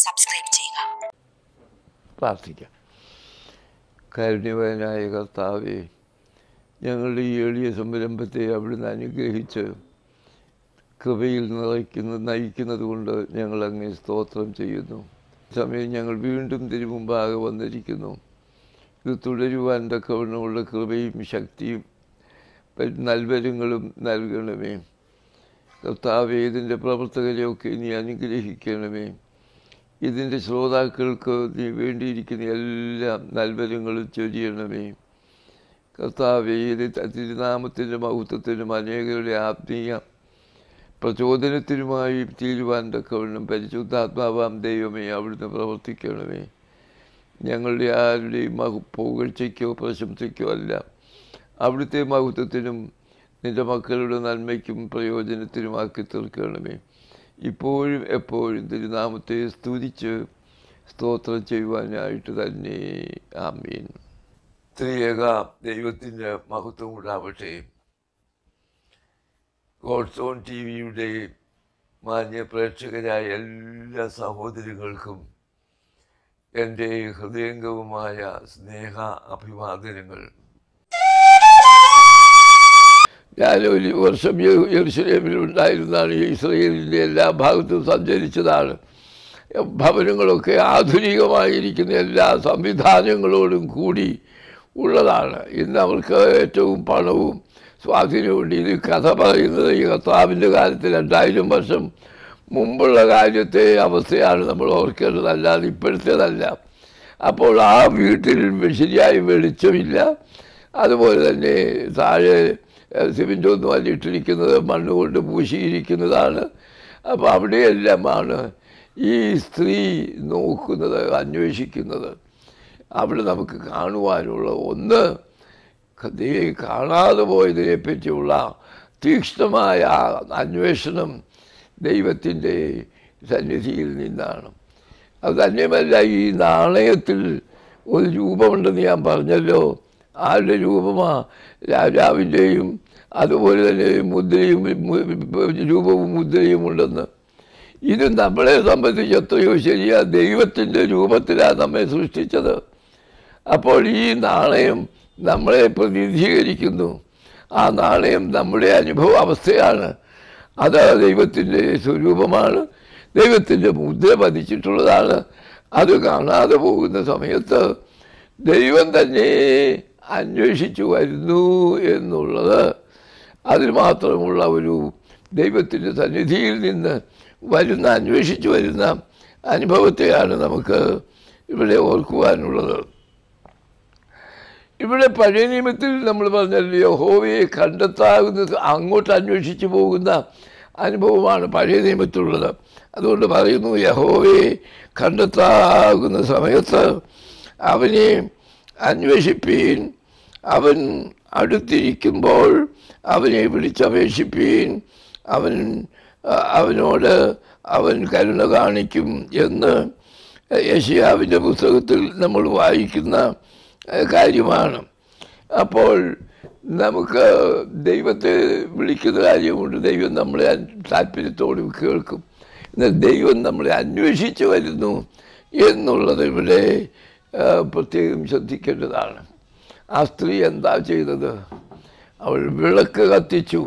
Subscribe ചെയ്യുക. പ്രാർത്ഥിക്കാം. കാരുണ്യവാനായ കർത്താവെ ഞങ്ങളുടെ ഈ എളിയ സംരംഭത്തെ അവിടുന്ന് അനുഗ്രഹിച്ച് കൃപയിൽ നിറയ്ക്കുന്ന നയിക്കുന്നത് കൊണ്ട് ഞങ്ങൾ അങ്ങേ സ്തോത്രം ചെയ്യുന്നു. സമയം ഞങ്ങൾ വീണ്ടും തിരുമുമ്പാകെ വന്നിരിക്കുന്നു. ഇത് തുടരുവാൻ തക്കവണ്ണമുള്ള കൃപയും ശക്തിയും നൽവരങ്ങളും നൽകണമേ. കർത്താവ് ഇതിന്റെ പ്രവർത്തകരെയൊക്കെ നീ അനുഗ്രഹിക്കണമേ. ഇതിന്റെ ശ്രോതാക്കൾക്ക് നീ വേണ്ടിയിരിക്കുന്ന എല്ലാ നൽവരങ്ങളും ചൊരിയണമേ. കർത്താവെ തിരുനാമത്തിന്റെ മഹത്വത്തിനും അനേകരുടെ ആത്മീയ പ്രചോദനത്തിനുമായി തീരുവാൻ തക്കവണ്ണം പരിശുദ്ധാത്മാവാം ദൈവമേ അവിടുന്ന് പ്രവർത്തിക്കണമേ. ഞങ്ങളുടെ ആരുടെയും മഹു പുകഴ്ചയ്ക്കോ പ്രശംസയ്ക്കോ അല്ല അവിടുത്തെ മഹത്വത്തിനും നിന്റെ മക്കളുടെ നന്മയ്ക്കും പ്രയോജനത്തിനുമാക്കി തീർക്കണമേ. ഇപ്പോഴും എപ്പോഴും തിരുനാമത്തെ സ്തുതിച്ച് സ്തോത്രം ചെയ്യുവാനായിട്ട് തന്നെ. ആമീൻ. ത്രിയേക ദൈവത്തിന്റെ മഹത്വം ഉണ്ടാവട്ടെ. ഗോഡ്സ് ഓൺ ടി വിയുടെ മാന്യ പ്രേക്ഷകരായ എല്ലാ സഹോദരികൾക്കും എന്റെ ഹൃദയംഗവുമായ സ്നേഹ അഭിവാദനങ്ങൾ. ഞാൻ ഒരു വർഷം യെ- യെരൂശലേമിൽ ഉണ്ടായിരുന്നതാണ് ഇസ്രയേലിന്റെ എല്ലാ ഭാഗത്തും സഞ്ചരിച്ചതാണ്. ഭവനങ്ങളൊക്കെ ആധുനികമായിരിക്കുന്ന എല്ലാ സംവിധാനങ്ങളോടും കൂടി ഉള്ളതാണ്. ഇന്ന് അവർക്ക് ഏറ്റവും പണവും സ്വാധീനമുണ്ട് ഇത് കഥ പറയുന്നത് ഈ കർത്താവിന്റെ കാലത്ത് രണ്ടായിരം വർഷം മുമ്പുള്ള കാര്യത്തെ അവസ്ഥയാണ് നമ്മൾ ഓർക്കേണ്ടത്. അല്ലാതെ ഇപ്പോഴത്തേതല്ല. അപ്പോൾ ആ വീട്ടിൽ ശരിയായ വെളിച്ചമില്ല. അതുപോലെ തന്നെ താഴെ സിമെന്റ് ഒന്നും അല്ലിട്ടിരിക്കുന്നത് മണ്ണ് കൊണ്ട് പൂശിയിരിക്കുന്നതാണ്. അപ്പോൾ അവിടെയെല്ലാമാണ് ഈ സ്ത്രീ നോക്കുന്നത് അന്വേഷിക്കുന്നത്. അവിടെ നമുക്ക് കാണുവാനുള്ള ഒന്ന് കാണാതെ പോയതിനെ പറ്റിയുള്ള തീക്ഷ്ണമായ അന്വേഷണം ദൈവത്തിന്റെ സന്നിധിയിൽ നിന്നാണ്. അത് തന്നെയുമല്ല ഈ നാണയത്തിൽ ഒരു രൂപമുണ്ടെന്ന് ഞാൻ പറഞ്ഞല്ലോ. ആരുടെ രൂപമാ? രാജാവിന്റെയും അതുപോലെ തന്നെ മുദ്രയും രൂപവും മുദ്രയും ഉണ്ടെന്ന്. ഇത് നമ്മളെ സംബന്ധിച്ച് എത്രയോ ശരിയാ ദൈവത്തിന്റെ രൂപത്തിലാണ് നമ്മെ സൃഷ്ടിച്ചത്. അപ്പോൾ ഈ നാണയം നമ്മളെ പ്രതിനിധീകരിക്കുന്നു. ആ നാണയം നമ്മുടെ അനുഭവ അവസ്ഥയാണ്. അത് ദൈവത്തിന്റെ സ്വരൂപമാണ്. ദൈവത്തിന്റെ മുദ്ര പതിച്ചിട്ടുള്ളതാണ്. അത് കാണാതെ പോകുന്ന സമയത്ത് ദൈവം തന്നെ അന്വേഷിച്ചു വരുന്നു എന്നുള്ളത് അതിന് മാത്രമുള്ള ഒരു ദൈവത്തിന്റെ സന്നിധിയിൽ നിന്ന് വരുന്ന അന്വേഷിച്ചു വരുന്ന അനുഭവത്തെയാണ് നമുക്ക് ഇവിടെ ഓർക്കുവാനുള്ളത്. ഇവിടെ പഴയ നിയമത്തിൽ നമ്മൾ പറഞ്ഞല്ലോ യഹോവയെ കണ്ടെത്താകുന്നത് അങ്ങോട്ട് അന്വേഷിച്ചു പോകുന്ന അനുഭവമാണ് പഴയ നിയമത്തിലുള്ളത്. അതുകൊണ്ട് പറയുന്നു യഹോവയെ കണ്ടെത്താകുന്ന സമയത്ത് അവനെ അന്വേഷിപ്പീൻ അവൻ അടുത്തിരിക്കുമ്പോൾ അവനെ വിളിച്ചപേക്ഷിപ്പീൻ. അവൻ അവനോട് അവൻ കരുണ കാണിക്കും എന്ന് യശിയാവിന്റെ പുസ്തകത്തിൽ നമ്മൾ വായിക്കുന്ന കാര്യമാണ്. അപ്പോൾ നമുക്ക് ദൈവത്തെ വിളിക്കുന്ന കാര്യമുണ്ട്. ദൈവം നമ്മളെ താല്പര്യത്തോടും കേൾക്കും. എന്നാൽ ദൈവം നമ്മളെ അന്വേഷിച്ച് വരുന്നു എന്നുള്ളത് ഇവിടെ പ്രത്യേകം ശ്രദ്ധിക്കേണ്ടതാണ്. ആ സ്ത്രീ എന്താ ചെയ്തത്? അവൾ വിളക്ക് കത്തിച്ചു.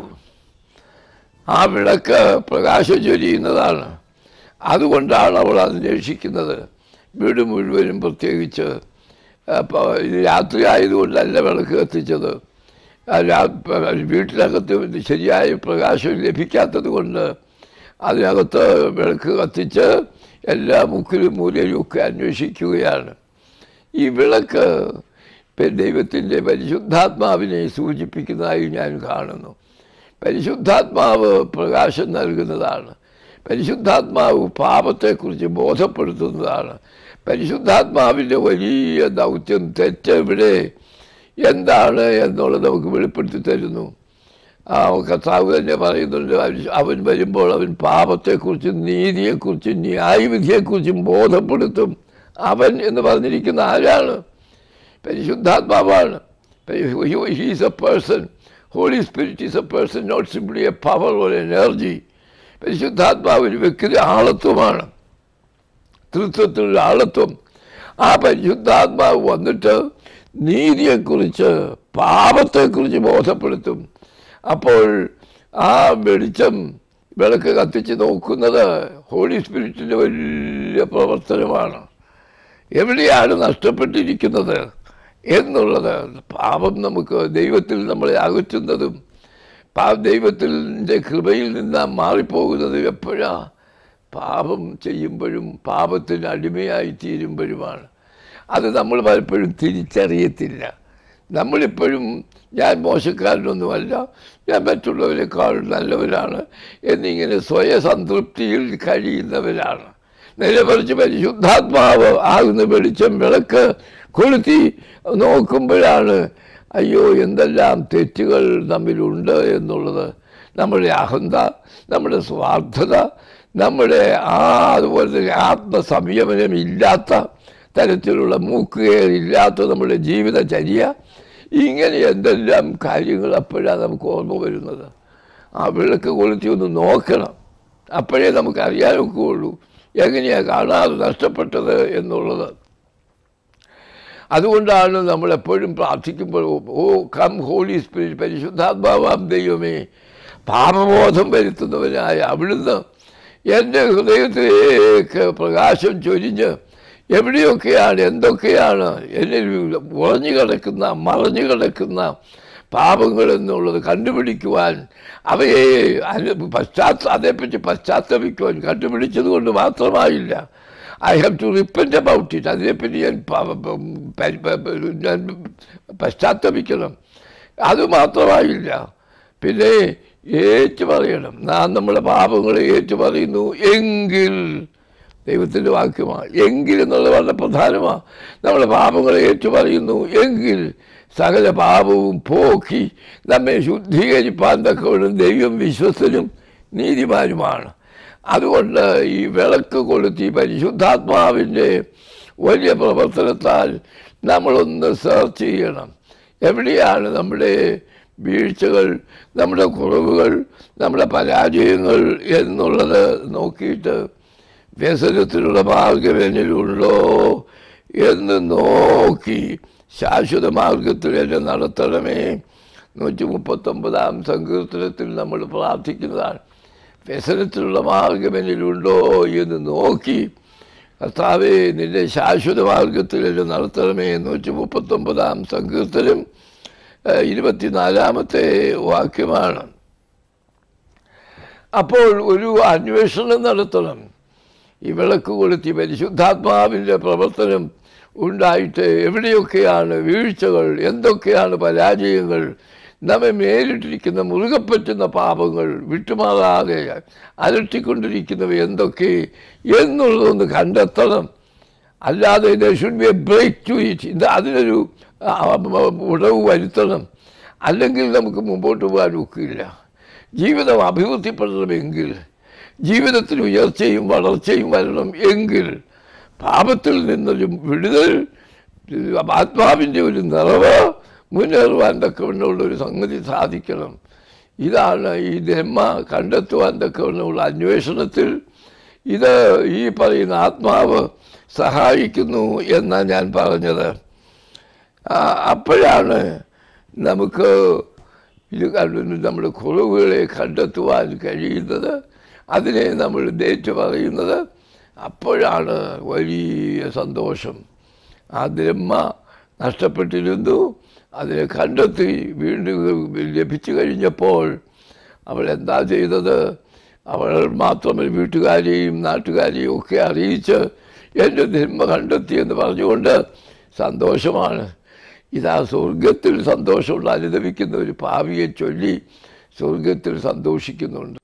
ആ വിളക്ക് പ്രകാശം ചൊരിയുന്നതാണ്. അതുകൊണ്ടാണ് അവൾ അന്വേഷിക്കുന്നത് വീട് മുഴുവനും പ്രത്യേകിച്ച് രാത്രി ആയതുകൊണ്ടല്ല വിളക്ക് കത്തിച്ചത്. വീട്ടിനകത്ത് ശരിയായ പ്രകാശം ലഭിക്കാത്തത് കൊണ്ട് അതിനകത്ത് വിളക്ക് കത്തിച്ച് എല്ലാ മുക്കിലും മൂലയിലും ഒക്കെ അന്വേഷിക്കുകയാണ്. ഈ വിളക്ക് ദൈവത്തിന്റെ പരിശുദ്ധാത്മാവിനെ സൂചിപ്പിക്കുന്നതായി ഞാൻ കാണുന്നു. പരിശുദ്ധാത്മാവ് പ്രകാശം നൽകുന്നതാണ്. പരിശുദ്ധാത്മാവ് പാപത്തെക്കുറിച്ച് ബോധപ്പെടുത്തുന്നതാണ്. പരിശുദ്ധാത്മാവിന്റെ വലിയ ദൗത്യം തെറ്റ് ഇവിടെ എന്താണ് എന്നുള്ളത് നമുക്ക് വെളിപ്പെടുത്തി തരുന്നു. ആ കർത്താവ് തന്നെ പറയുന്നുണ്ട് അവൻ വരുമ്പോൾ അവൻ പാപത്തെക്കുറിച്ചും നീതിയെക്കുറിച്ചും ന്യായവിധിയെക്കുറിച്ചും ബോധപ്പെടുത്തും. അവൻ എന്ന് പറഞ്ഞിരിക്കുന്ന ആരാണ്? പരിശുദ്ധാത്മാവാണ് he's a person holy spirit is a person not simply a power or energy പരിശുദ്ധാത്മാവ് ഒരു വ്യക്തി ആളത്വമാണ് തൃത്വത്തിലുള്ള ആളത്വം ആ പരിശുദ്ധാത്മാവ് വന്നിട്ട് നീതിയെക്കുറിച്ച് പാപത്തെക്കുറിച്ച് ബോധപ്പെടുത്തും. അപ്പോൾ ആ വെളിച്ചം വിളക്ക് കത്തിച്ച് നോക്കുന്നത് ഹോളി സ്പിരിറ്റിന്റെ വലിയ പ്രവർത്തനമാണ്. എവിടെയാണ് നഷ്ടപ്പെട്ടിരിക്കുന്നത്? എന്നുള്ളത് പാപം നമുക്ക് ദൈവത്തിൽ നമ്മളെ അകറ്റുന്നതും പാ ദൈവത്തിന്റെ കൃപയിൽ നിന്ന് മാറിപ്പോകുന്നതും എപ്പോഴാ? പാപം ചെയ്യുമ്പോഴും പാപത്തിന് അടിമയായി തീരുമ്പോഴുമാണ്. അത് നമ്മൾ പലപ്പോഴും തിരിച്ചറിയത്തില്ല. നമ്മളിപ്പോഴും ഞാൻ മോശക്കാരനൊന്നുമല്ല. ഞാൻ മറ്റുള്ളവരെക്കാൾ നല്ലവരാണ് എന്നിങ്ങനെ സ്വയ സംതൃപ്തിയിൽ കഴിയുന്നവരാണ്. നിലപറിച്ച് പരിശുദ്ധാത്മാവ് ആകുന്ന വെളിച്ചം വിളക്ക് കൊളുത്തി നോക്കുമ്പോഴാണ് അയ്യോ എന്തെല്ലാം തെറ്റുകൾ തമ്മിലുണ്ട് എന്നുള്ളത്. നമ്മുടെ അഹന്ത നമ്മുടെ സ്വാർത്ഥത നമ്മുടെ ആ അതുപോലെ തന്നെ ആത്മസംയമനം ഇല്ലാത്ത തരത്തിലുള്ള മൂക്കുകയറില്ലാത്ത നമ്മുടെ ജീവിതചര്യ. ഇങ്ങനെ എന്തെല്ലാം കാര്യങ്ങൾ അപ്പോഴാണ് നമുക്ക് ഓർമ്മ വരുന്നത്. ആ വിളക്ക് കൊളുത്തി ഒന്ന് നോക്കണം. അപ്പോഴേ നമുക്ക് അറിയാനൊക്കെയുള്ളൂ എങ്ങനെയാണ് കാണാതെ നഷ്ടപ്പെട്ടത് എന്നുള്ളത്. അതുകൊണ്ടാണ് നമ്മൾ എപ്പോഴും പ്രാർത്ഥിക്കുമ്പോൾ ഓ കം ഹോളി സ്പിരിറ്റ് പരിശുദ്ധാത്മാവാം ദൈവമേ പാപബോധം വരുത്തുന്നവനായ അവിടുന്ന് എന്റെ ഹൃദയത്തിലേക്ക് പ്രകാശം ചൊരിഞ്ഞ് എവിടെയൊക്കെയാണ് എന്തൊക്കെയാണ് എന്നിൽ ഉറഞ്ഞു കിടക്കുന്ന മറഞ്ഞു കിടക്കുന്ന പാപങ്ങൾ എന്നുള്ളത് കണ്ടുപിടിക്കുവാൻ അവയെ പശ്ചാത്ത അതേപ്പറ്റി പശ്ചാത്തപിക്കുവാൻ കണ്ടുപിടിച്ചത് കൊണ്ട് മാത്രമായില്ല. I have to repent about it അതിനെപ്പറ്റി ഞാൻ ഞാൻ പശ്ചാത്തപിക്കണം അത് മാത്രമായില്ല. പിന്നെ ഏറ്റു പറയണം. നാം നമ്മുടെ പാപങ്ങളെ ഏറ്റു പറയുന്നു. എങ്കിൽ ദൈവത്തിന്റെ വാക്യമാണ് എങ്കിൽ എന്നുള്ളത് വളരെ പ്രധാനമാണ് നമ്മുടെ പാപങ്ങളെ ഏറ്റു പറയുന്നു. എങ്കിൽ സകല പാപവും പോക്കി നമ്മെ ശുദ്ധീകരിപ്പാൻ തക്കവണ്ണം ദൈവം വിശ്വസനും നീതിമാനുമാണ്. അതുകൊണ്ട് ഈ വിളക്ക് കൊളുത്തി പരിശുദ്ധാത്മാവിന്റെ വലിയ പ്രവർത്തനത്താൽ നമ്മളൊന്ന് സെർച്ച് ചെയ്യണം. എവിടെയാണ് നമ്മുടെ വീഴ്ചകൾ നമ്മുടെ കുറവുകൾ നമ്മുടെ പരാജയങ്ങൾ എന്നുള്ളത് നോക്കിയിട്ട് വ്യസനത്തിലുള്ള മാർഗം എന്ന് നോക്കി ശാശ്വത മാർഗത്തിൽ എന്നെ നടത്തണമേ. നൂറ്റി മുപ്പത്തൊമ്പതാം സങ്കീർത്തനത്തിൽ നമ്മൾ പ്രാർത്ഥിക്കുന്നതാണ്. വ്യസനത്തിലുള്ള മാർഗം എന്നിലുണ്ടോ എന്ന് നോക്കി. കർത്താവെ നിന്റെ ശാശ്വത മാർഗത്തിൽ എന്നെ നടത്തണമേ. നൂറ്റി മുപ്പത്തൊമ്പതാം സങ്കീർത്തനം ഇരുപത്തിനാലാമത്തെ വാക്യമാണ്. അപ്പോൾ ഒരു അന്വേഷണം നടത്തണം. ഈ വിളക്ക് കൊളുത്തി പരിശുദ്ധാത്മാവിന്റെ പ്രവർത്തനം ഉണ്ടായിട്ട് എവിടെയൊക്കെയാണ് വീഴ്ചകൾ എന്തൊക്കെയാണ് പരാജയങ്ങൾ നമ്മെ നേരിട്ടിരിക്കുന്ന മുറുകെ പറ്റുന്ന പാപങ്ങൾ വിട്ടുമാറാതെ അലട്ടിക്കൊണ്ടിരിക്കുന്നവ എന്തൊക്കെ എന്നുള്ളതൊന്ന് കണ്ടെത്തണം. അല്ലാതെ ഇത് should be a break to it ഇത് അതിനൊരു ഉടവ് വരുത്തണം. അല്ലെങ്കിൽ നമുക്ക് മുമ്പോട്ട് പോകാൻ ഒക്കില്ല. ജീവിതം അഭിവൃദ്ധിപ്പെടണമെങ്കിൽ ജീവിതത്തിൽ ഉയർച്ചയും വളർച്ചയും വരണം എങ്കിൽ പാപത്തിൽ നിന്നൊരു വിടുതൽ ആത്മാവിന്റെ ഒരു നിറവ് മുന്നേറുവാൻ തക്കവണ്ണമുള്ള ഒരു സംഗതി സാധിക്കണം. ഇതാണ് ഈ ധർമ്മ കണ്ടെത്തുവാൻ തക്കവണ്ണമുള്ള അന്വേഷണത്തിൽ ഇത് ഈ പറയുന്ന ആത്മാവ് സഹായിക്കുന്നു എന്നാണ് ഞാൻ പറഞ്ഞത്. അപ്പോഴാണ് നമുക്ക് ഇത് കണ്ടു നമ്മുടെ കുറവുകളെ കണ്ടെത്തുവാൻ കഴിയുന്നത്. അതിനെ നമ്മൾ ഡേറ്റ് പറയുന്നത് അപ്പോഴാണ് വലിയ സന്തോഷം. ആ ബ്രഹ്മ നഷ്ടപ്പെട്ടിരുന്നു. അതിനെ കണ്ടെത്തി വീണ്ടും ലഭിച്ചു കഴിഞ്ഞപ്പോൾ അവൾ എന്താ ചെയ്തത്? അവൾ മാത്രമല്ല വീട്ടുകാരെയും നാട്ടുകാരെയും ഒക്കെ അറിയിച്ച് എന്റെ തിന്മ കണ്ടെത്തി എന്ന് പറഞ്ഞുകൊണ്ട് സന്തോഷമാണ്. ഇതാ സ്വർഗത്തിൽ സന്തോഷമുള്ള അനുഭവിക്കുന്ന ഒരു പാവിയെ ചൊല്ലി സ്വർഗത്തിൽ സന്തോഷിക്കുന്നുണ്ട്.